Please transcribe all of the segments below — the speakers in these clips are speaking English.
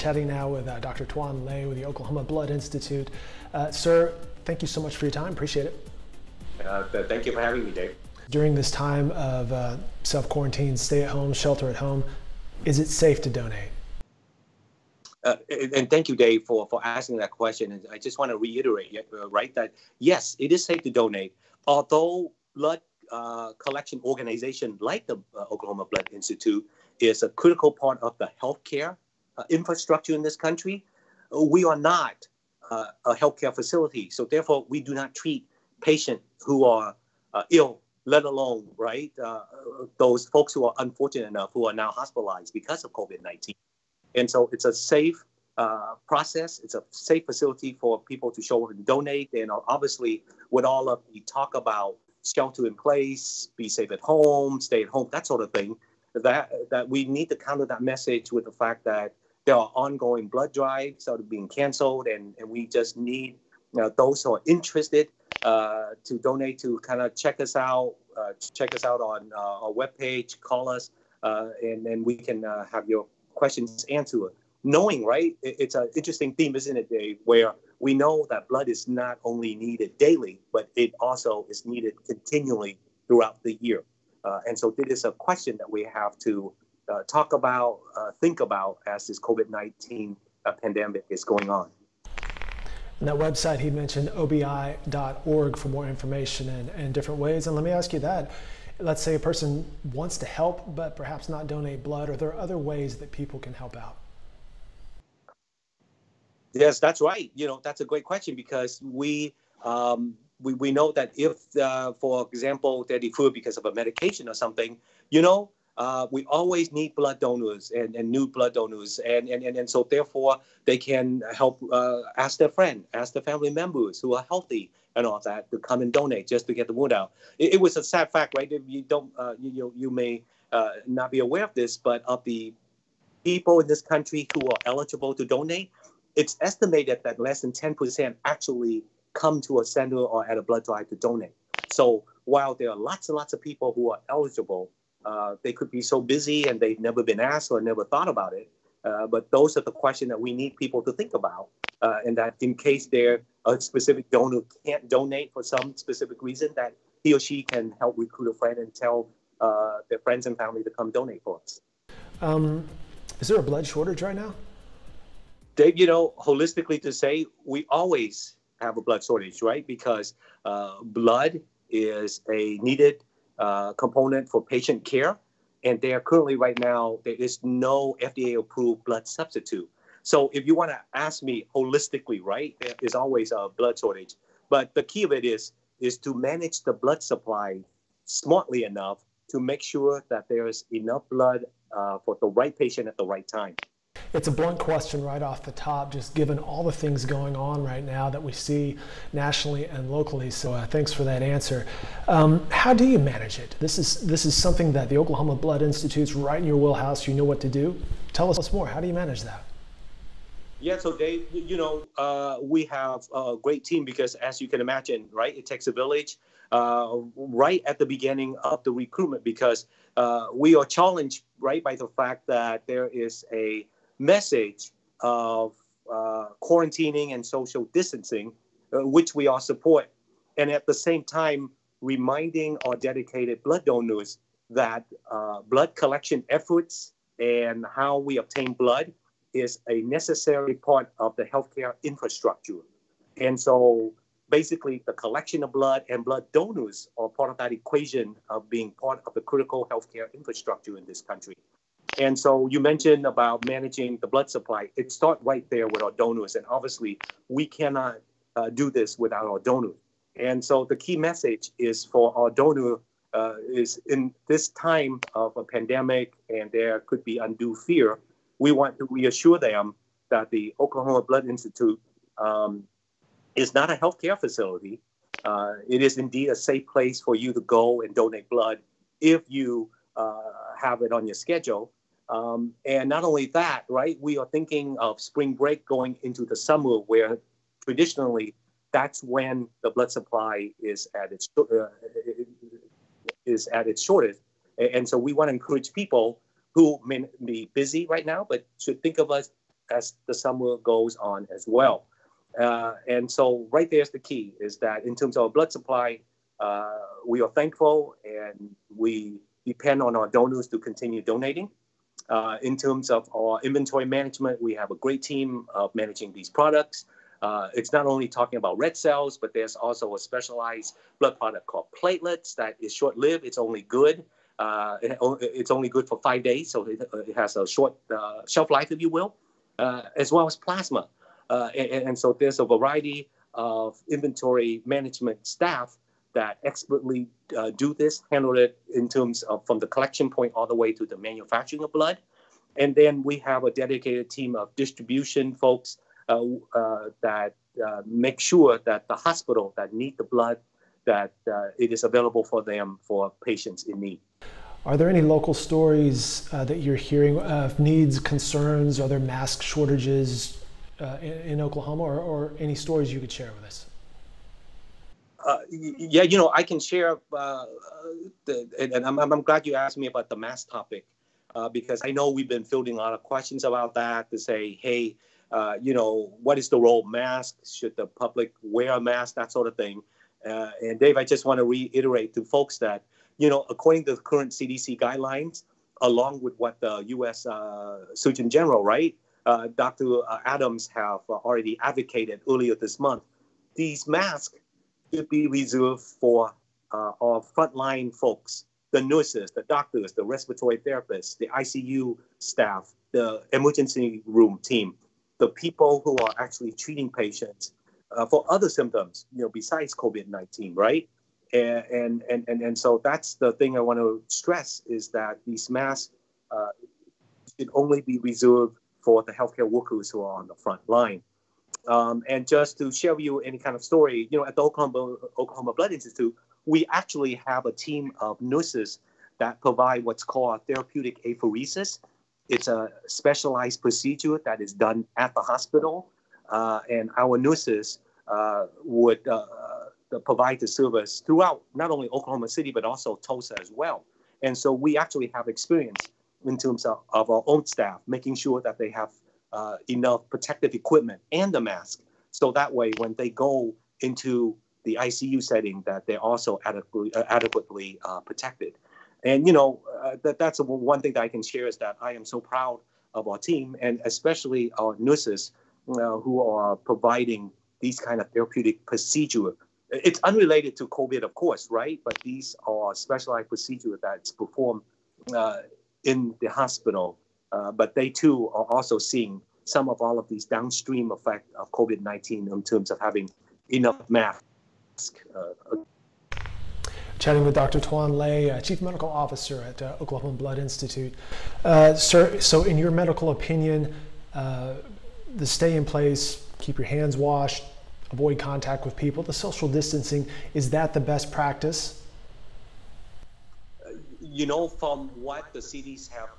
chatting now with uh, Dr. Tuan Le with the Oklahoma Blood Institute. Uh, sir, thank you so much for your time. Appreciate it. Uh, thank you for having me, Dave. During this time of uh, self quarantine, stay at home, shelter at home, is it safe to donate? Uh, and thank you, Dave, for, for asking that question. And I just want to reiterate, uh, right, that yes, it is safe to donate. Although blood uh, collection organization like the Oklahoma Blood Institute is a critical part of the healthcare infrastructure in this country, we are not uh, a healthcare facility. So therefore, we do not treat patients who are ill let alone right uh, those folks who are unfortunate enough who are now hospitalized because of COVID-19. And so it's a safe uh, process. It's a safe facility for people to show up and donate. And obviously, with all of the talk about shelter in place, be safe at home, stay at home, that sort of thing, that that we need to counter that message with the fact that there are ongoing blood drives that are being canceled, and, and we just need you know, those who are interested uh, to donate to kind of check us out, uh, check us out on uh, our webpage, call us, uh, and then we can uh, have your questions answered. Knowing, right? It's an interesting theme, isn't it, Dave? Where we know that blood is not only needed daily, but it also is needed continually throughout the year. Uh, and so, this is a question that we have to talk about, think about as this COVID 19 pandemic is going on. And that website he mentioned, obi.org, for more information and, and different ways. And let me ask you that. Let's say a person wants to help, but perhaps not donate blood. Are there other ways that people can help out? Yes, that's right. You know, that's a great question because we um, we, we know that if, uh, for example, they're deferred because of a medication or something, you know, uh, we always need blood donors and, and new blood donors. And, and, and, and so therefore they can help uh, ask their friend, ask their family members who are healthy and all that to come and donate just to get the word out. It, it was a sad fact, right? If you don't, uh, you, you, you may uh, not be aware of this, but of the people in this country who are eligible to donate, it's estimated that less than 10% actually come to a center or at a blood drive to donate. So while there are lots and lots of people who are eligible, uh, they could be so busy and they've never been asked or never thought about it. Uh, but those are the questions that we need people to think about. Uh, and that in case there a specific donor can't donate for some specific reason, that he or she can help recruit a friend and tell uh, their friends and family to come donate for us. Um, is there a blood shortage right now? Dave, you know, holistically to say, we always have a blood shortage, right? Because uh, blood is a needed uh, component for patient care. And there currently right now, there is no FDA approved blood substitute. So if you want to ask me holistically, right, there is always a blood shortage. But the key of it is, is to manage the blood supply smartly enough to make sure that there is enough blood uh, for the right patient at the right time. It's a blunt question right off the top, just given all the things going on right now that we see nationally and locally. So uh, thanks for that answer. Um, how do you manage it? This is this is something that the Oklahoma Blood Institute's right in your wheelhouse. You know what to do. Tell us more. How do you manage that? Yeah, so Dave, you know, uh, we have a great team because, as you can imagine, right, it takes a village. Uh, right at the beginning of the recruitment, because uh, we are challenged, right, by the fact that there is a message of uh, quarantining and social distancing, uh, which we all support, and at the same time reminding our dedicated blood donors that uh, blood collection efforts and how we obtain blood is a necessary part of the healthcare infrastructure. And so basically the collection of blood and blood donors are part of that equation of being part of the critical healthcare infrastructure in this country. And so you mentioned about managing the blood supply. It starts right there with our donors. And obviously, we cannot uh, do this without our donor. And so the key message is for our donor uh, is in this time of a pandemic and there could be undue fear, we want to reassure them that the Oklahoma Blood Institute um, is not a healthcare facility. Uh, it is indeed a safe place for you to go and donate blood if you uh, have it on your schedule. Um, and not only that, right, we are thinking of spring break going into the summer where traditionally that's when the blood supply is at its uh, is at its shortest. And so we want to encourage people who may be busy right now, but should think of us as the summer goes on as well. Uh, and so right there's the key is that in terms of blood supply, uh, we are thankful and we depend on our donors to continue donating. Uh, in terms of our inventory management, we have a great team of managing these products. Uh, it's not only talking about red cells, but there's also a specialized blood product called platelets that is short-lived. It's only good. Uh, it, it's only good for five days, so it, it has a short uh, shelf life, if you will, uh, as well as plasma. Uh, and, and, so there's a variety of inventory management staff that expertly uh, do this, handle it in terms of from the collection point all the way to the manufacturing of blood. And then we have a dedicated team of distribution folks uh, uh, that uh, make sure that the hospital that need the blood, that uh, it is available for them for patients in need. Are there any local stories uh, that you're hearing of needs, concerns? Are there mask shortages in, in, Oklahoma, or, or any stories you could share with us? Uh, yeah, you know, I can share, uh, the, and I'm, I'm glad you asked me about the mask topic uh, because I know we've been fielding a lot of questions about that to say, hey, uh, you know, what is the role of masks? Should the public wear a mask? That sort of thing. Uh, and Dave, I just want to reiterate to folks that, you know, according to the current CDC guidelines, along with what the U.S. Surgeon General, right, Dr. Adams have already advocated earlier this month, these masks should be reserved for uh, our frontline folks, the nurses, the doctors, the respiratory therapists, the ICU staff, the emergency room team, the people who are actually treating patients uh, for other symptoms, you know, besides COVID-19, right? And, and, and, and, so that's the thing I want to stress is that these masks uh, should only be reserved for the healthcare workers who are on the front line. Um, and just to share with you any kind of story, you know, at the Oklahoma, Oklahoma Blood Institute, we actually have a team of nurses that provide what's called therapeutic apheresis. It's a specialized procedure that is done at the hospital, uh, and our nurses uh, would uh, provide the service throughout not only Oklahoma City but also Tulsa as well. And so we actually have experience in terms of, of our own staff, making sure that they have uh, enough protective equipment and the mask. So that way, when they go into the ICU setting, that they're also adequately, uh, adequately uh, protected. And you know uh, that that's one thing that I can share is that I am so proud of our team and especially our nurses uh, who are providing these kind of therapeutic procedure. It's unrelated to COVID, of course, right? But these are specialized procedure that's performed uh, in the hospital uh, but they too are also seeing some of all of these downstream effect of COVID-19 in terms of having enough masks. Uh, Chatting with Dr. Tuan Le, uh, Chief Medical Officer at uh, Oklahoma Blood Institute. Uh, sir, so in your medical opinion, the stay in place, keep your hands washed, avoid contact with people, the social distancing, is that the best practice? You know, from what the cities have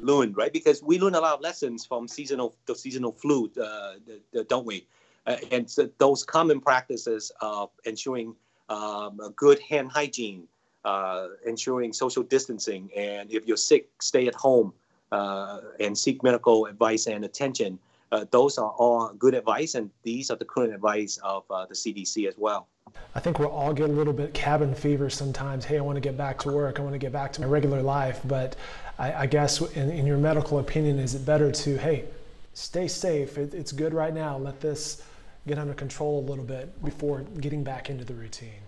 learned, right? Because we learn a lot of lessons from seasonal the seasonal flu, uh, the, the, don't we? Uh, and so those common practices of ensuring um, good hand hygiene, uh, ensuring social distancing, and if you're sick, stay at home uh, and seek medical advice and attention. Uh, those are all good advice, and these are the current advice of uh, the CDC as well. I think we'll all get a little bit cabin fever sometimes. Hey, I want to get back to work. I want to get back to my regular life. But I, I guess, in, in, your medical opinion, is it better to, hey, stay safe? It, it's good right now. Let this get under control a little bit before getting back into the routine?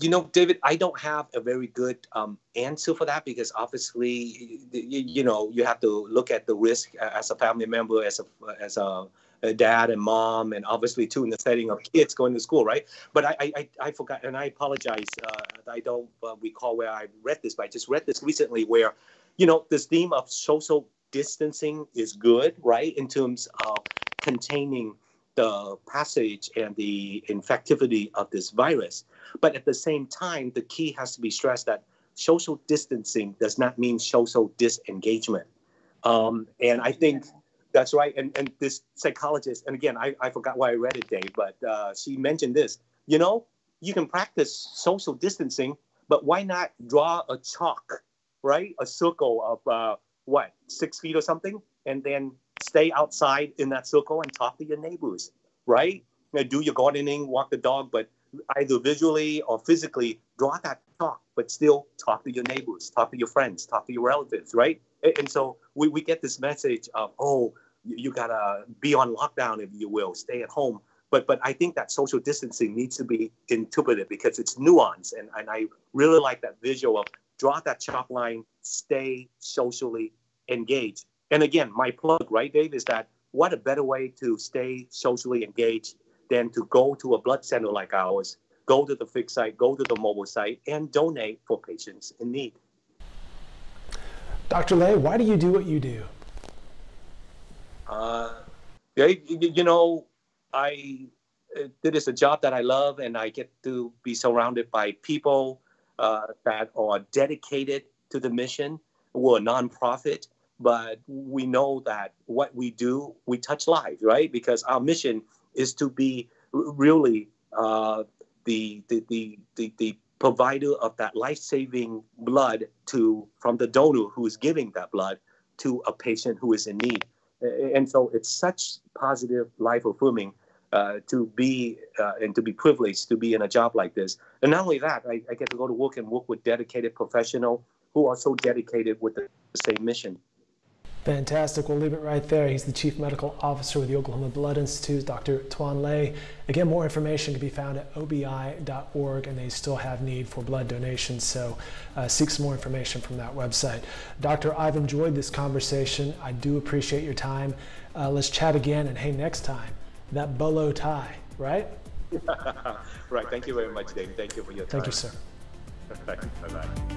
You know, David, I don't have a very good um, answer for that because obviously, you, you know, you have to look at the risk as a family member, as a as a dad and mom, and obviously too in the setting of kids going to school, right? But I I, I forgot, and I apologize. Uh, I don't uh, recall where I read this, but I just read this recently where, you know, this theme of social distancing is good, right, in terms of containing the passage and the infectivity of this virus. But at the same time, the key has to be stressed that social distancing does not mean social disengagement. Um, and I think that's right. And, and this psychologist, and again, I, I forgot why I read it, Dave, but uh, she mentioned this. You know, you can practice social distancing, but why not draw a chalk, right? A circle of uh, what six feet or something, and then stay outside in that circle and talk to your neighbors, right? Do your gardening, walk the dog, but either visually or physically draw that chalk, but still talk to your neighbors, talk to your friends, talk to your relatives, right? And so we, we get this message of, oh, you gotta be on lockdown, if you will, stay at home. But but I think that social distancing needs to be interpreted because it's nuanced, and, and I really like that visual of draw that chalk line, stay socially engaged. And again, my plug, right, Dave, is that what a better way to stay socially engaged than to go to a blood center like ours, go to the fixed site, go to the mobile site, and donate for patients in need. Dr. Le, why do you do what you do? Uh, you know, I it is a job that I love, and I get to be surrounded by people uh, that are dedicated to the mission. We're a nonprofit, but we know that what we do, we touch lives, right? Because our mission is to be really uh, the, the, the, the, the provider of that life-saving blood to from the donor who is giving that blood to a patient who is in need. And so it's such positive, life affirming uh, to be uh, and to be privileged to be in a job like this. And not only that, I, I, get to go to work and work with dedicated professionals who are so dedicated with the same mission. Fantastic. We'll leave it right there. He's the Chief Medical Officer with the Oklahoma Blood Institute, Dr. Tuan Le. Again, more information can be found at obi.org, and they still have need for blood donations, so uh, seek some more information from that website. Doctor, I've enjoyed this conversation. I do appreciate your time. Uh, let's chat again, and hey, next time, that bolo tie, right? right. Thank you very much, Dave. Thank you for your time. Thank you, sir. Bye-bye.